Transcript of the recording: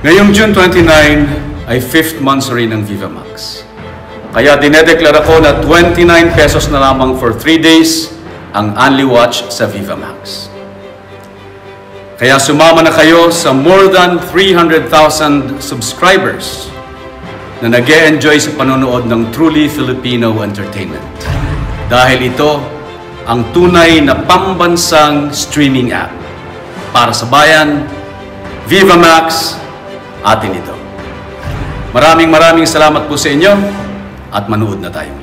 Ngayong June 29 ay 5th month rin ng Viva Max. Kaya dinedeklara ko na 29 pesos na lamang for 3 days ang Only Watch sa Viva Max. Kaya sumama na kayo sa more than 300,000 subscribers na nag enjoy sa panonood ng Truly Filipino Entertainment. Dahil ito ang tunay na pambansang streaming app para sa bayan, Viva Max, atin ito. Maraming maraming salamat po sa inyo at manood na tayo.